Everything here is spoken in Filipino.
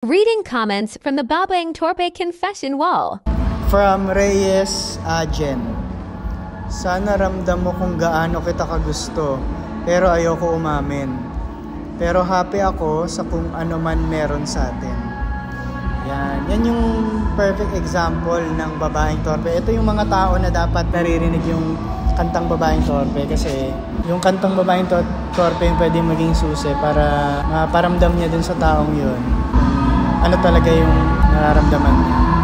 Reading comments from the Babaeng Torpe confession wall. From Reyes Ajen. Sana ramdam mo kung gaano kita kagusto, pero ayoko umamin. Pero happy ako sa kung ano man meron sa atin. Yan. Yan yung perfect example ng babaeng torpe. Ito yung mga tao na dapat naririnig yung kantang babaeng torpe kasi yung kantang babaeng to- torpe yung pwede maging susi para maparamdam niya dun sa taong yun. Ano talaga yung nararamdaman niya.